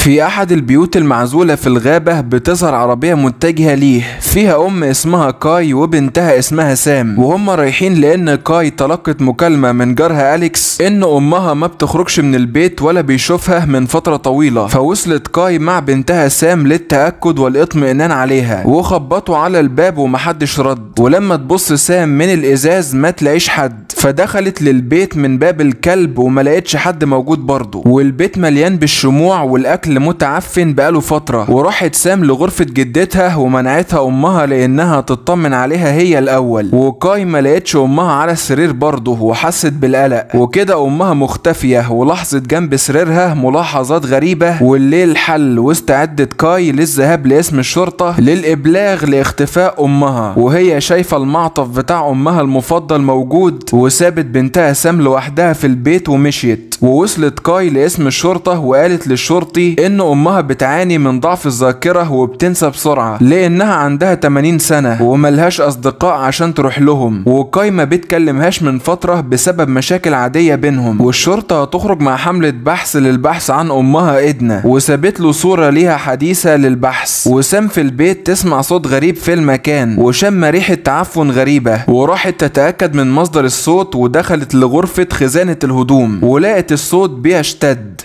في أحد البيوت المعزولة في الغابة بتظهر عربية متجهة ليه. فيها أم اسمها كاي وبنتها اسمها سام. وهم رايحين لأن كاي تلقت مكالمة من جارها أليكس إن أمها ما بتخرجش من البيت ولا بيشوفها من فترة طويلة. فوصلت كاي مع بنتها سام للتأكد والاطمئنان عليها. وخبطوا على الباب ومحدش رد. ولما تبص سام من الإزاز ما تلاقيش حد. فدخلت للبيت من باب الكلب وما لقيتش حد موجود برضه. والبيت مليان بالشموع والاكل متعفن بقاله فترة وراحت سام لغرفة جدتها ومنعتها أمها لأنها تطمن عليها هي الأول. وكاي ما لقيتش أمها على السرير برضه وحست بالقلق. وكده أمها مختفية ولاحظت جنب سريرها ملاحظات غريبة. والليل حل واستعدت كاي للذهاب لاسم الشرطة للإبلاغ لاختفاء أمها. وهي شايفة المعطف بتاع أمها المفضل موجود وسابت بنتها سام لوحدها في البيت ومشيت. ووصلت كاي لاسم الشرطة وقالت للشرطي إن أمها بتعاني من ضعف الذاكرة وبتنسى بسرعة لأنها عندها 80 سنة وملهاش أصدقاء عشان تروح لهم. وكاي ما بتكلمهاش من فترة بسبب مشاكل عادية بينهم. والشرطة هتخرج مع حملة بحث للبحث عن أمها ادنا وسابت له صورة ليها حديثة للبحث. وسام في البيت تسمع صوت غريب في المكان. وشم ريحة تعفن غريبة. وراحت تتأكد من مصدر الصوت ودخلت لغرفة خزانة الهدوم. ولقت الصوت بيشتد.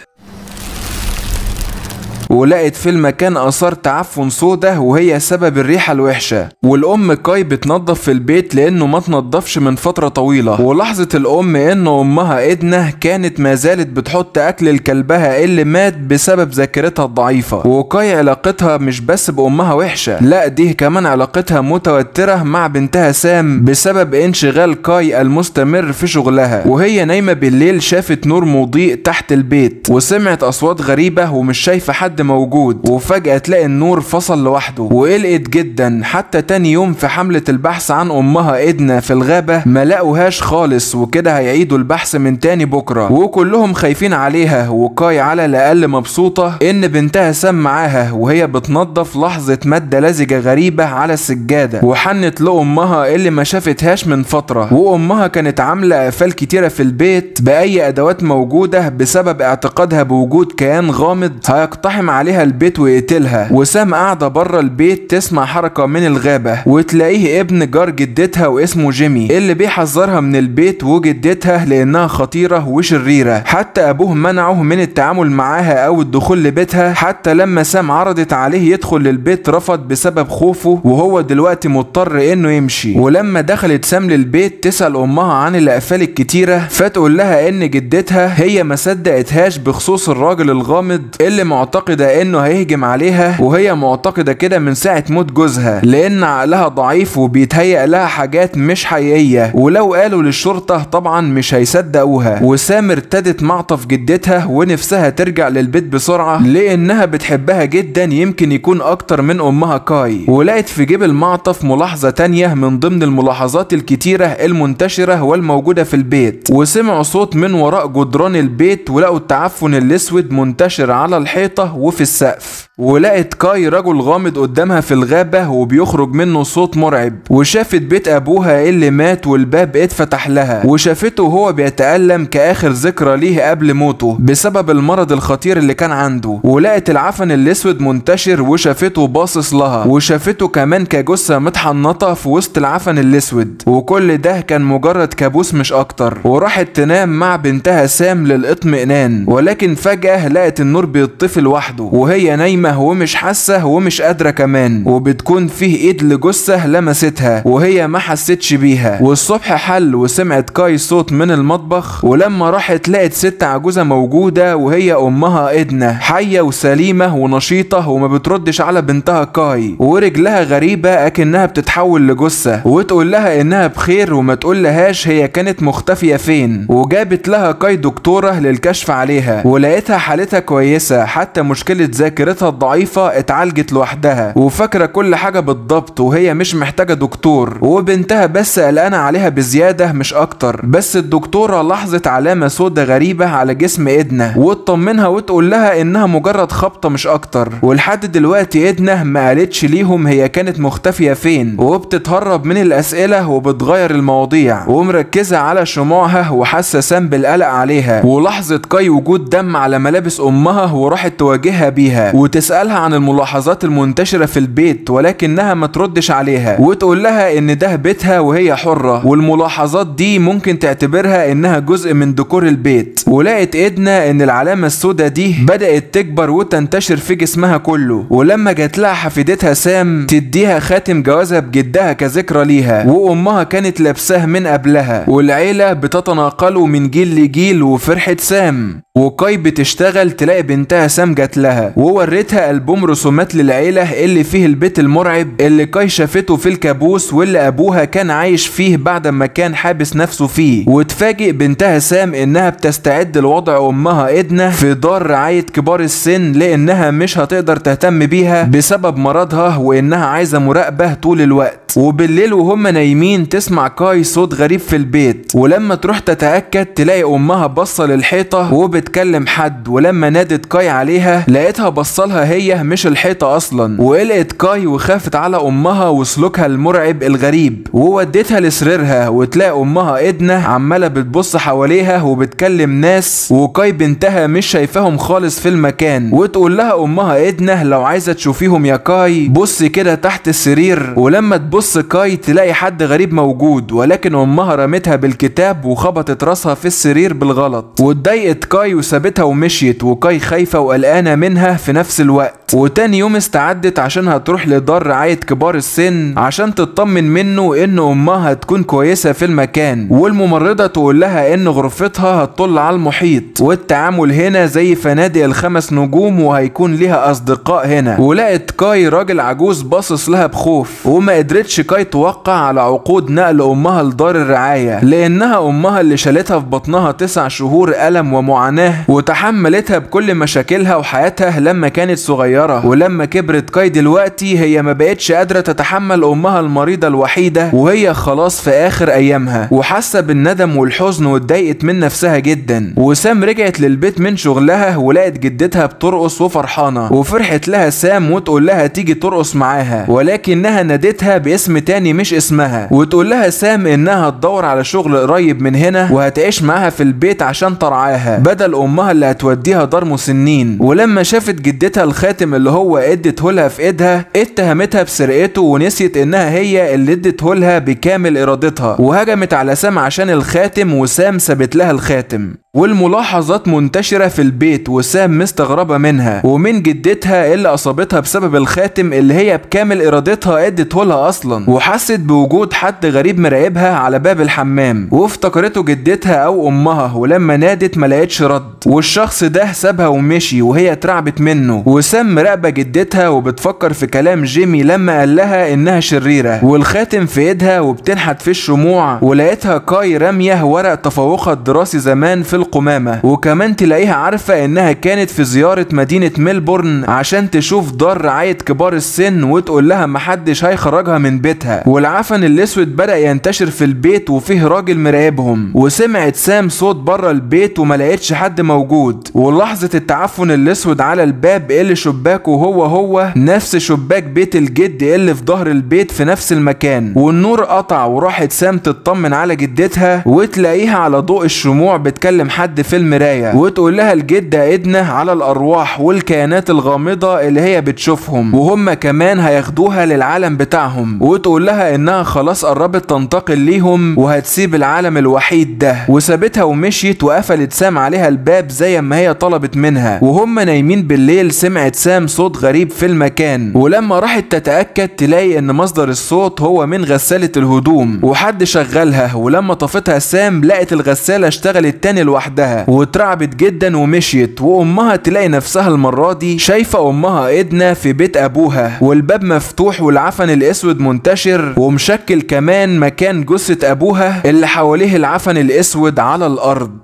ولقت في المكان آثار تعفن سودا وهي سبب الريحة الوحشة. والأم كاي بتنظف في البيت لأنه ما تنضفش من فترة طويلة. ولاحظت الأم إن أمها إدنة كانت ما زالت بتحط أكل لكلبها اللي مات بسبب ذاكرتها الضعيفة. وكاي علاقتها مش بس بأمها وحشة لا دي كمان علاقتها متوترة مع بنتها سام بسبب انشغال كاي المستمر في شغلها. وهي نايمة بالليل شافت نور مضيء تحت البيت وسمعت أصوات غريبة ومش شايفة حد موجود. وفجأة تلاقي النور فصل لوحده. وقلقت جدا. حتى تاني يوم في حملة البحث عن أمها إدنا في الغابة ما لقوهاش خالص. وكده هيعيدوا البحث من تاني بكرة. وكلهم خايفين عليها. وكاي على الأقل مبسوطة إن بنتها سام معاها. وهي بتنظف لحظة مادة لزجة غريبة على السجادة. وحنت لأمها اللي ما شافتهاش من فترة. وأمها كانت عاملة قفال كتيرة في البيت بأي أدوات موجودة بسبب اعتقادها بوجود كيان غامض هيقتحم عليها البيت ويقتلها. وسام قاعدة بره البيت تسمع حركة من الغابة وتلاقيه ابن جار جدتها واسمه جيمي اللي بيحذرها من البيت وجدتها لأنها خطيرة وشريرة. حتى أبوه منعه من التعامل معاها أو الدخول لبيتها. حتى لما سام عرضت عليه يدخل للبيت رفض بسبب خوفه وهو دلوقتي مضطر إنه يمشي. ولما دخلت سام للبيت تسأل أمها عن الأقفال الكتيرة فتقول لها إن جدتها هي ما صدقتهاش بخصوص الراجل الغامض اللي معتقدة إنه هيهجم عليها وهي معتقدة كده من ساعة موت جوزها لأن عقلها ضعيف وبيتهيأ لها حاجات مش حقيقية. ولو قالوا للشرطة طبعا مش هيصدقوها. وسام ارتدت معطف جدتها ونفسها ترجع للبيت بسرعة لأنها بتحبها جدا يمكن يكون أكتر من أمها كاي. ولقت في جيب المعطف ملاحظة تانية من ضمن الملاحظات الكتيرة المنتشرة والموجودة في البيت. وسمعوا صوت من وراء جدران البيت ولقوا التعفن الأسود منتشر على الحيطة وفي السقف ولقت كاي رجل غامض قدامها في الغابة وبيخرج منه صوت مرعب. وشافت بيت أبوها اللي مات والباب اتفتح لها. وشافته وهو بيتألم كآخر ذكرى ليه قبل موته بسبب المرض الخطير اللي كان عنده. ولقت العفن الأسود منتشر وشافته باصص لها. وشافته كمان كجثة متحنطة في وسط العفن الأسود. وكل ده كان مجرد كابوس مش أكتر. وراحت تنام مع بنتها سام للإطمئنان. ولكن فجأة لقت النور بيطفي لوحده. وهي نايمة ومش حاسة ومش قادرة كمان. وبتكون فيه ايد لجثة لمستها وهي ما حستش بيها. والصبح حل وسمعت كاي صوت من المطبخ. ولما راحت لقت ست عجوزة موجودة وهي أمها ادنى حية وسليمة ونشيطة وما بتردش على بنتها كاي. ورجلها غريبة أكنها بتتحول لجثة. وتقول لها إنها بخير وما تقول لهاش هي كانت مختفية فين. وجابت لها كاي دكتورة للكشف عليها. ولقيتها حالتها كويسة حتى مشكلة ذاكرتها الضعيفة اتعالجت لوحدها وفاكرة كل حاجة بالضبط وهي مش محتاجة دكتور. وبنتها بس قلقانة عليها بزيادة مش أكتر. بس الدكتورة لاحظت علامة سودة غريبة على جسم إدنا وتطمنها وتقول لها إنها مجرد خبطة مش أكتر. ولحد دلوقتي إدنا ما قالتش ليهم هي كانت مختفية فين. وبتتهرب من الأسئلة وبتغير المواضيع ومركزة على شموعها وحاسة سام بالقلق عليها. ولاحظت كاي وجود دم على ملابس أمها وراحت تواجهها عليها بيها وتسألها عن الملاحظات المنتشرة في البيت ولكنها ما تردش عليها وتقول لها إن ده بيتها وهي حرة والملاحظات دي ممكن تعتبرها إنها جزء من ديكور البيت. ولقت ايدنا إن العلامة السوداء دي بدأت تكبر وتنتشر في جسمها كله ولما جات لها حفيدتها سام تديها خاتم جوازها بجدها كذكرى ليها وأمها كانت لابساه من قبلها والعيلة بتتناقله من جيل لجيل وفرحة سام. وكاي بتشتغل تلاقي بنتها سام جات لها ووريتها ألبوم رسومات للعيلة اللي فيه البيت المرعب اللي كاي شافته في الكابوس واللي أبوها كان عايش فيه بعد ما كان حابس نفسه فيه. وتفاجئ بنتها سام إنها بتستعد لوضع أمها إدنا في دار رعاية كبار السن لأنها مش هتقدر تهتم بيها بسبب مرضها وإنها عايزة مراقبة طول الوقت. وبالليل وهم نايمين تسمع كاي صوت غريب في البيت. ولما تروح تتأكد تلاقي أمها بصة للحيطة وبتكلم حد. ولما نادت كاي عليها لقيتها بصلها هي مش الحيطة أصلا. وقلقت كاي وخافت على أمها وسلوكها المرعب الغريب. ووديتها لسريرها وتلاقي أمها إدنا عمالة بتبص حواليها وبتكلم ناس. وكاي بنتها مش شايفاهم خالص في المكان. وتقول لها أمها إدنا لو عايزة تشوفيهم يا كاي بص كده تحت السرير. ولما تبص كاي تلاقي حد غريب موجود. ولكن أمها رمتها بالكتاب وخبطت راسها في السرير بالغلط. واتضايقت كاي وسابتها ومشيت. وكاي خايفة وقلقانة منها في نفس الوقت. وتاني يوم استعدت عشان هتروح لدار رعاية كبار السن عشان تطمن منه إن أمها هتكون كويسة في المكان. والممرضة تقول لها إن غرفتها هتطل على المحيط. والتعامل هنا زي فنادق الخمس نجوم وهيكون ليها أصدقاء هنا. ولقت كاي راجل عجوز باصص لها بخوف. وما قدرتش كاي توقع على عقود نقل أمها لدار الرعاية. لأنها أمها اللي شالتها في بطنها تسع شهور ألم ومعاناة وتحملتها بكل مشاكلها وحياتها لما كانت صغيرة ولما كبرت كاي دلوقتي هي ما بقتش قادرة تتحمل أمها المريضة الوحيدة وهي خلاص في آخر أيامها. وحاسة بالندم والحزن واتضايقت من نفسها جدا. وسام رجعت للبيت من شغلها ولقت جدتها بترقص وفرحانة. وفرحت لها سام وتقول لها تيجي ترقص معاها. ولكنها نادتها باسم تاني مش اسمها. وتقول لها سام إنها هتدور على شغل قريب من هنا وهتعيش معاها في البيت عشان ترعاها بدل أمها اللي هتوديها دار مسنين. ولما شافت جدتها الخاتم اللي هو ادته لها في ايدها اتهمتها بسرقته ونسيت إنها هي اللي ادته لها بكامل إرادتها وهجمت على سام عشان الخاتم وسام سابت لها الخاتم. والملاحظات منتشرة في البيت وسام مستغربة منها. ومن جدتها اللي أصابتها بسبب الخاتم اللي هي بكامل إرادتها ادته لها أصلا. وحست بوجود حد غريب مراقبها على باب الحمام. وافتكرته جدتها أو أمها ولما نادت ما لقتش رد. والشخص ده سابها ومشي وهي اترعبت منه. وسام مراقبة جدتها وبتفكر في كلام جيمي لما قال لها إنها شريرة. والخاتم في إيدها وبتنحت في الشموع. ولقيتها كاي رامية ورق تفوقها الدراسي زمان في القمامة وكمان تلاقيها عارفة إنها كانت في زيارة مدينة ميلبورن عشان تشوف دار رعاية كبار السن وتقول لها محدش هيخرجها من بيتها. والعفن الأسود بدأ ينتشر في البيت وفيه راجل مراقبهم. وسمعت سام صوت بره البيت وما لقيتش حد موجود. ولاحظت العفن الأسود على الباب اللي شباكه هو هو نفس شباك بيت الجد اللي في ظهر البيت في نفس المكان. والنور قطع وراحت سام تطمن على جدتها وتلاقيها على ضوء الشموع بتكلم حد في المراية وتقول لها الجدة إدنا على الأرواح والكيانات الغامضة اللي هي بتشوفهم وهم كمان هياخدوها للعالم بتاعهم. وتقول لها إنها خلاص قربت تنتقل ليهم وهتسيب العالم الوحيد ده. وسابتها ومشيت وقفلت سام عليها الباب زي ما هي طلبت منها. وهم نايمين بالليل سمعت سام صوت غريب في المكان. ولما راحت تتأكد تلاقي إن مصدر الصوت هو من غسالة الهدوم. وحد شغلها ولما طفتها سام لقت الغسالة اشتغلت تاني لوحدها. واترعبت جدا ومشيت وأمها تلاقي نفسها المرة دي شايفة أمها ادنا في بيت أبوها. والباب مفتوح والعفن الأسود منتشر ومشكل كمان مكان جثة أبوها اللي حواليه العفن الأسود على الأرض.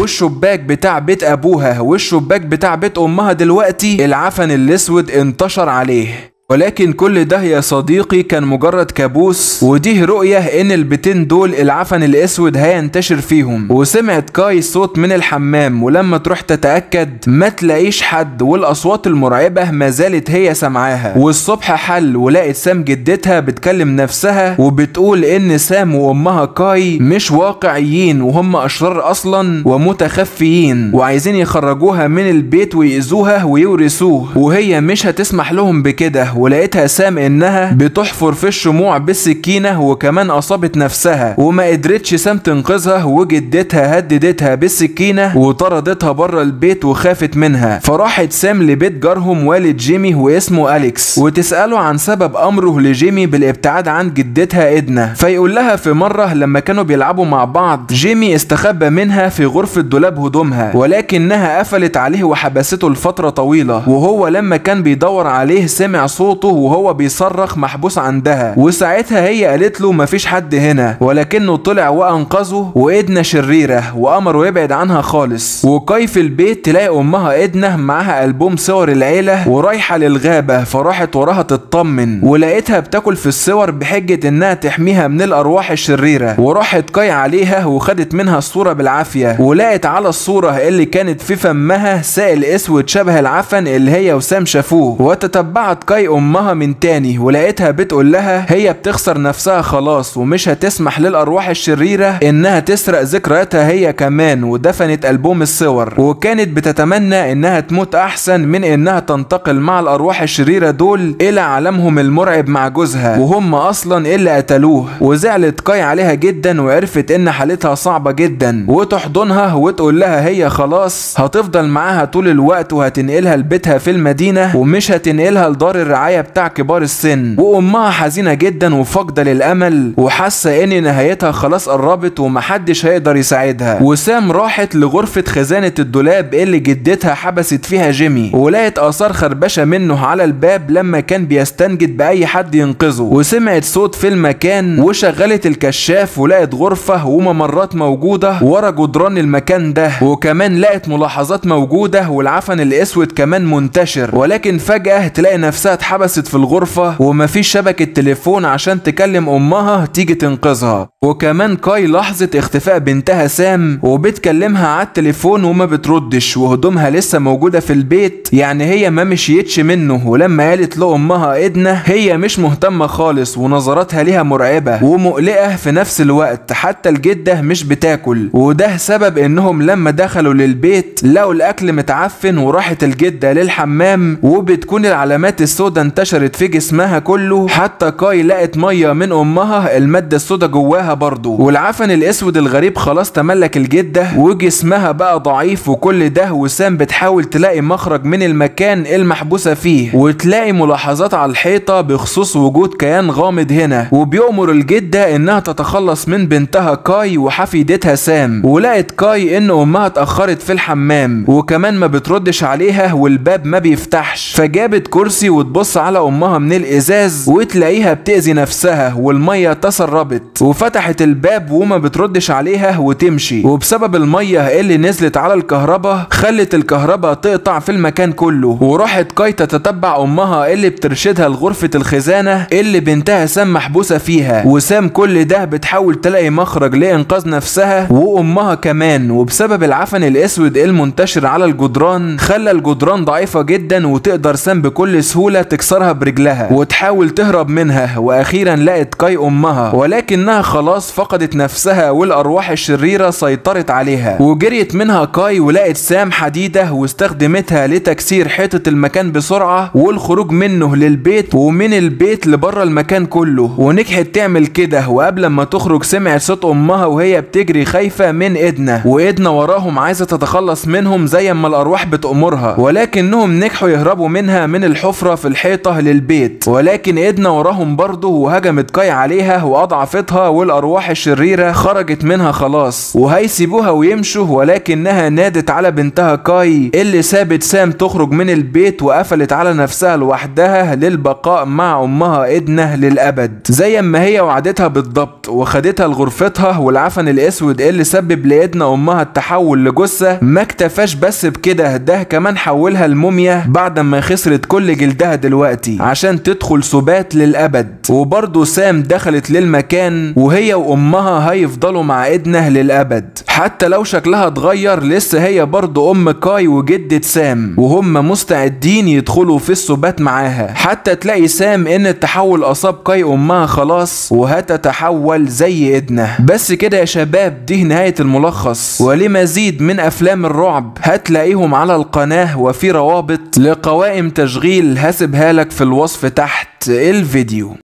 والشباك بتاع بيت أبوها والشباك بتاع بيت أمها دلوقتي العفن الأسود انتشر عليه. ولكن كل ده يا صديقي كان مجرد كابوس ودي رؤية إن البيتين دول العفن الأسود هينتشر فيهم. وسمعت كاي صوت من الحمام ولما تروح تتأكد ما تلاقيش حد والأصوات المرعبة ما زالت هي سمعاها. والصبح حل ولقت سام جدتها بتكلم نفسها وبتقول إن سام وأمها كاي مش واقعيين وهم أشرار أصلا ومتخفيين وعايزين يخرجوها من البيت ويأذوها ويورثوه. وهي مش هتسمح لهم بكده ولقيتها سام إنها بتحفر في الشموع بالسكينة وكمان أصابت نفسها وما قدرتش سام تنقذها وجدتها هددتها بالسكينة وطردتها بره البيت وخافت منها. فراحت سام لبيت جارهم والد جيمي واسمه أليكس وتسأله عن سبب أمره لجيمي بالابتعاد عن جدتها إدنا فيقول لها في مرة لما كانوا بيلعبوا مع بعض جيمي استخبى منها في غرفة دولاب هدومها ولكنها قفلت عليه وحبسته لفترة طويلة. وهو لما كان بيدور عليه سمع صوته وهو بيصرخ محبوس عندها. وساعتها هي قالت له مفيش حد هنا. ولكنه طلع وأنقذه وإدنا شريرة وأمره يبعد عنها خالص. وكاي في البيت تلاقي أمها إدنا معاها ألبوم صور العيلة ورايحة للغابة فراحت وراها تطمن. ولقيتها بتاكل في الصور بحجة إنها تحميها من الأرواح الشريرة. وراحت كاي عليها وخدت منها الصورة بالعافية. ولقت على الصورة اللي كانت في فمها سائل أسود شبه العفن اللي هي وسام شافوه. وتتبعت كاي أمها من تاني ولقيتها بتقول لها هي بتخسر نفسها خلاص ومش هتسمح للأرواح الشريرة إنها تسرق ذكرياتها هي كمان ودفنت ألبوم الصور. وكانت بتتمنى إنها تموت أحسن من إنها تنتقل مع الأرواح الشريرة دول إلى عالمهم المرعب مع جوزها وهم أصلا اللي قتلوه. وزعلت كاي عليها جدا وعرفت إن حالتها صعبة جدا. وتحضنها وتقول لها هي خلاص هتفضل معاها طول الوقت وهتنقلها لبيتها في المدينة ومش هتنقلها لدار الرعاية بتاع كبار السن. وأمها حزينة جدا وفاقدة للأمل وحاسة إن نهايتها خلاص قربت ومحدش هيقدر يساعدها. وسام راحت لغرفة خزانة الدولاب اللي جدتها حبست فيها جيمي. ولقت آثار خربشة منه على الباب لما كان بيستنجد بأي حد ينقذه. وسمعت صوت في المكان وشغلت الكشاف ولقت غرفة وممرات موجودة ورا جدران المكان ده. وكمان لقت ملاحظات موجودة والعفن الأسود كمان منتشر. ولكن فجأة تلاقي نفسها اتحبست في الغرفة ومفيش شبكة تليفون عشان تكلم أمها تيجي تنقذها. وكمان كاي لحظة اختفاء بنتها سام وبتكلمها على التليفون وما بتردش وهدومها لسه موجودة في البيت. يعني هي ما مشيتش منه ولما قالت لأمها إدنا هي مش مهتمة خالص ونظراتها ليها مرعبة ومقلقة في نفس الوقت. حتى الجدة مش بتاكل وده سبب إنهم لما دخلوا للبيت لقوا الأكل متعفن وراحت الجدة للحمام وبتكون العلامات السوداء انتشرت في جسمها كله. حتى كاي لقت مية من أمها المادة السوداء جواها برضه والعفن الأسود الغريب خلاص تملك الجدة وجسمها بقى ضعيف وكل ده. وسام بتحاول تلاقي مخرج من المكان المحبوسة فيه. وتلاقي ملاحظات على الحيطة بخصوص وجود كيان غامض هنا. وبيأمر الجدة إنها تتخلص من بنتها كاي وحفيدتها سام. ولقت كاي إن أمها اتأخرت في الحمام. وكمان ما بتردش عليها والباب ما بيفتحش. فجابت كرسي وتبص على أمها من الإزاز وتلاقيها بتأذي نفسها والمية تسربت وفتحت الباب وما بتردش عليها وتمشي. وبسبب المية اللي نزلت على الكهرباء خلت الكهرباء تقطع في المكان كله. وراحت كاي تتتبع أمها اللي بترشدها لغرفة الخزانة اللي بنتها سام محبوسة فيها. وسام كل ده بتحاول تلاقي مخرج لإنقاذ نفسها وأمها كمان. وبسبب العفن الأسود المنتشر على الجدران خلى الجدران ضعيفة جدا وتقدر سام بكل سهولة تكسرها برجلها. وتحاول تهرب منها وأخيرا لقت كاي أمها. ولكنها خلاص فقدت نفسها والأرواح الشريرة سيطرت عليها. وجريت منها كاي ولقت سام حديدة واستخدمتها لتكسير حيطة المكان بسرعة والخروج منه للبيت ومن البيت لبره المكان كله. ونجحت تعمل كده وقبل ما تخرج سمعت صوت أمها وهي بتجري خايفة من إدنا وإدنا وراهم عايزة تتخلص منهم زي ما الأرواح بتأمرها. ولكنهم نجحوا يهربوا منها من الحفرة في الحيطة للبيت. ولكن إدنا وراهم برضه وهجمت كاي عليها وأضعفتها والأرواح الشريرة خرجت منها خلاص. وهيسيبوها ويمشوا ولكنها نادت على بنتها كاي اللي سابت سام تخرج من البيت وقفلت على نفسها لوحدها للبقاء مع أمها إدنا للأبد. زي ما هي وعدتها بالضبط وخدتها لغرفتها والعفن الأسود اللي سبب لإدنا أمها التحول لجثة. ما اكتفاش بس بكده ده كمان حولها لموميا بعد ما خسرت كل جلدها دلوقتي. دلوقتي. عشان تدخل سبات للأبد. وبرضه سام دخلت للمكان وهي وأمها هيفضلوا مع إدنه للأبد. حتى لو شكلها اتغير لسه هي برضه أم كاي وجدة سام. وهم مستعدين يدخلوا في السبات معاها. حتى تلاقي سام إن التحول أصاب كاي أمها خلاص وهتتحول زي إدنه بس كده يا شباب دي نهاية الملخص. ولمزيد من أفلام الرعب هتلاقيهم على القناة وفي روابط لقوائم تشغيل لك في الوصف تحت الفيديو.